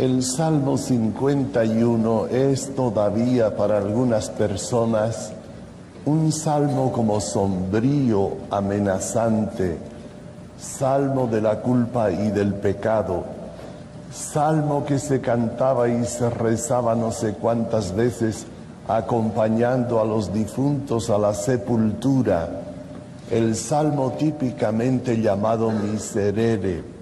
El Salmo 51 es todavía para algunas personas un salmo como sombrío, amenazante, salmo de la culpa y del pecado, salmo que se cantaba y se rezaba no sé cuántas veces acompañando a los difuntos a la sepultura, el salmo típicamente llamado miserere.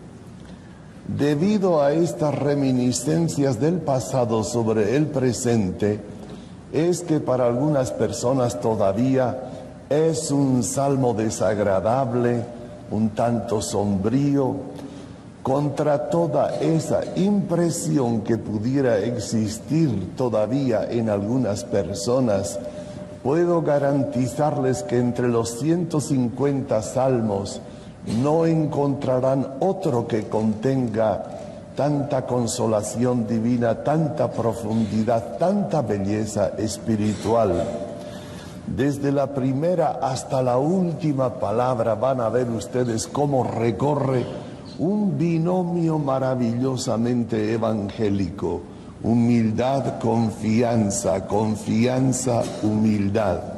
Debido a estas reminiscencias del pasado sobre el presente, es que para algunas personas todavía es un salmo desagradable, un tanto sombrío, contra toda esa impresión que pudiera existir todavía en algunas personas, puedo garantizarles que entre los 150 salmos no encontrarán otro que contenga tanta consolación divina, tanta profundidad, tanta belleza espiritual. Desde la primera hasta la última palabra van a ver ustedes cómo recorre un binomio maravillosamente evangélico. Humildad, confianza, confianza, humildad.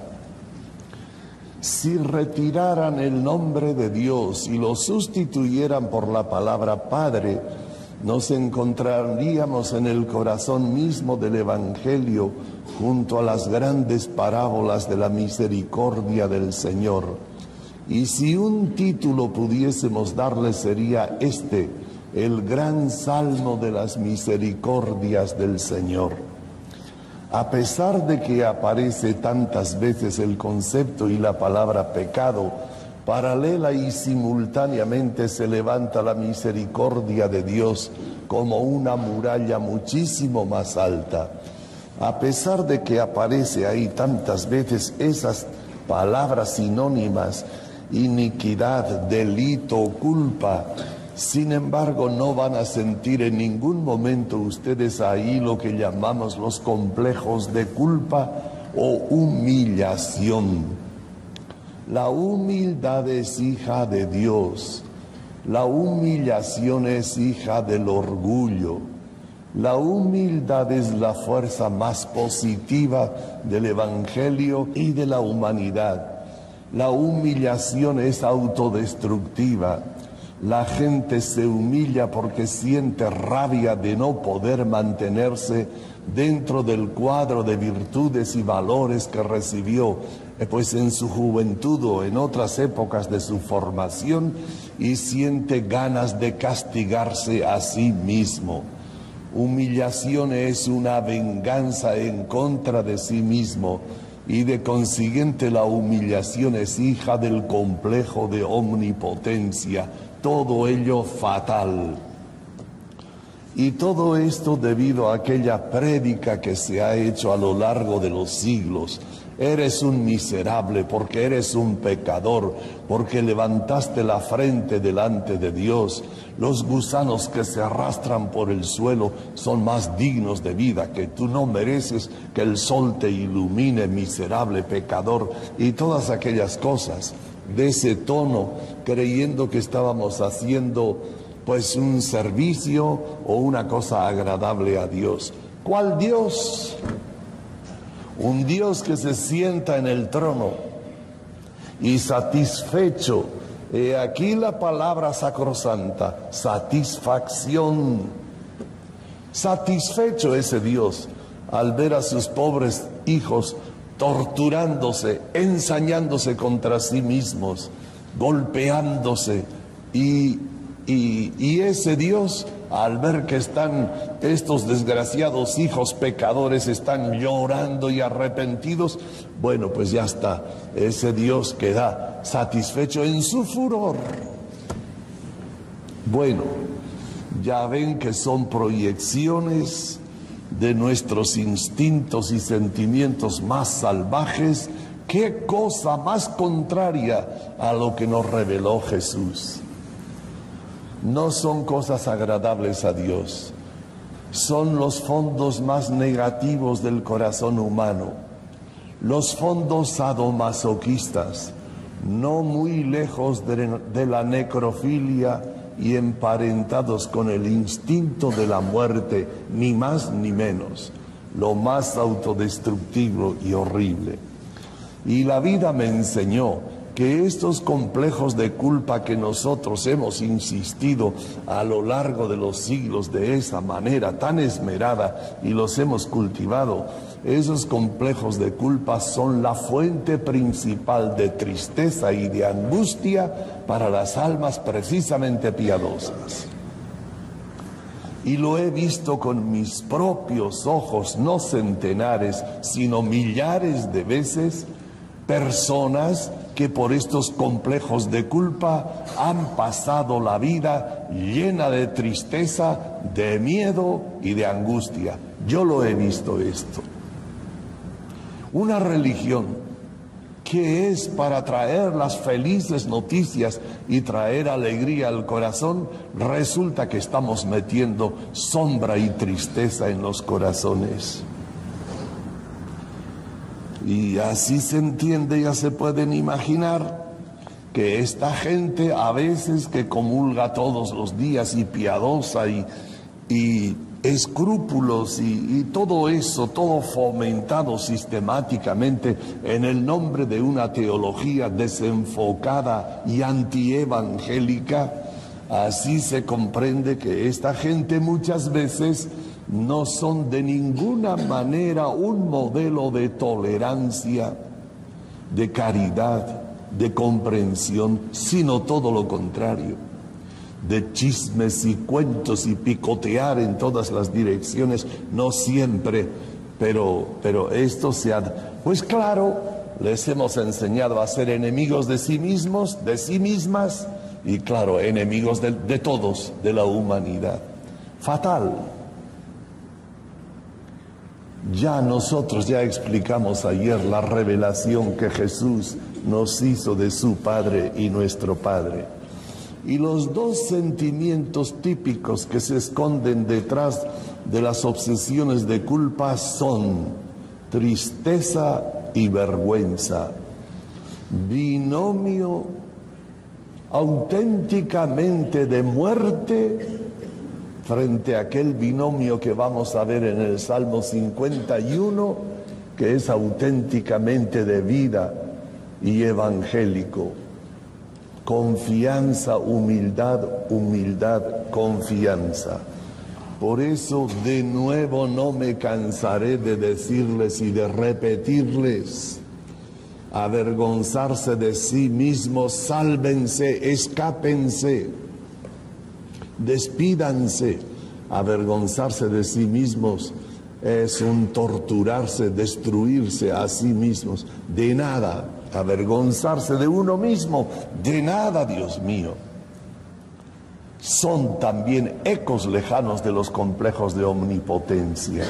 Si retiraran el nombre de Dios y lo sustituyeran por la palabra Padre, nos encontraríamos en el corazón mismo del Evangelio junto a las grandes parábolas de la misericordia del Señor. Y si un título pudiésemos darle sería este, el gran salmo de las misericordias del Señor. A pesar de que aparece tantas veces el concepto y la palabra pecado, paralela y simultáneamente se levanta la misericordia de Dios como una muralla muchísimo más alta. A pesar de que aparece ahí tantas veces esas palabras sinónimas, iniquidad, delito, culpa, sin embargo no van a sentir en ningún momento ustedes ahí lo que llamamos los complejos de culpa o humillación. La humildad es hija de Dios. La humillación es hija del orgullo. La humildad es la fuerza más positiva del Evangelio y de la humanidad. La humillación es autodestructiva. La gente se humilla porque siente rabia de no poder mantenerse dentro del cuadro de virtudes y valores que recibió eh, pues en su juventud o en otras épocas de su formación y siente ganas de castigarse a sí mismo. Humillación es una venganza en contra de sí mismo y de consiguiente la humillación es hija del complejo de omnipotencia, todo ello fatal. Y todo esto debido a aquella prédica que se ha hecho a lo largo de los siglos. Eres un miserable porque eres un pecador, porque levantaste la frente delante de Dios. Los gusanos que se arrastran por el suelo son más dignos de vida, que tú no mereces que el sol te ilumine, miserable pecador, y todas aquellas cosas de ese tono, creyendo que estábamos haciendo pues un servicio o una cosa agradable a Dios. ¿Cuál Dios? Un Dios que se sienta en el trono y satisfecho. He aquí la palabra sacrosanta, satisfacción. Satisfecho ese Dios al ver a sus pobres hijos torturándose, ensañándose contra sí mismos, golpeándose y y, ese Dios, al ver que están estos desgraciados hijos pecadores, están llorando y arrepentidos, bueno, pues ya está, ese Dios queda satisfecho en su furor. Bueno, ya ven que son proyecciones de nuestros instintos y sentimientos más salvajes. Qué cosa más contraria a lo que nos reveló Jesús no son cosas agradables a Dios, son los fondos más negativos del corazón humano, los fondos sadomasoquistas, no muy lejos de, la necrofilia y emparentados con el instinto de la muerte, ni más ni menos, lo más autodestructivo y horrible. Y la vida me enseñó que estos complejos de culpa que nosotros hemos insistido a lo largo de los siglos de esa manera tan esmerada y los hemos cultivado, esos complejos de culpa son la fuente principal de tristeza y de angustia para las almas precisamente piadosas. Y lo he visto con mis propios ojos, no centenares, sino millares de veces, personas que por estos complejos de culpa han pasado la vida llena de tristeza, de miedo y de angustia. Yo lo he visto esto. Una religión que es para traer las felices noticias y traer alegría al corazón, resulta que estamos metiendo sombra y tristeza en los corazones. Y así se entiende, ya se pueden imaginar que esta gente a veces que comulga todos los días y piadosa y, y escrúpulos y, y, todo eso, todo fomentado sistemáticamente en el nombre de una teología desenfocada y antievangélica, así se comprende que esta gente muchas veces no son de ninguna manera un modelo de tolerancia, de caridad, de comprensión, sino todo lo contrario, de chismes y cuentos y picotear en todas las direcciones, no siempre, pero, pero esto se ha... Pues claro, les hemos enseñado a ser enemigos de sí mismos, de sí mismas, y claro, enemigos de, de todos, de la humanidad. Fatal. Ya nosotros ya explicamos ayer la revelación que Jesús nos hizo de su Padre y nuestro Padre. Y los dos sentimientos típicos que se esconden detrás de las obsesiones de culpa son tristeza y vergüenza. Binomio auténticamente de muerte frente a aquel binomio que vamos a ver en el Salmo 51, que es auténticamente de vida y evangélico. Confianza, humildad, humildad, confianza. Por eso de nuevo no me cansaré de decirles y de repetirles, avergonzarse de sí mismos, sálvense, escápense despídanse. Avergonzarse de sí mismos es un torturarse, destruirse a sí mismos. De nada, avergonzarse de uno mismo, de nada, Dios mío. Son también ecos lejanos de los complejos de omnipotencia.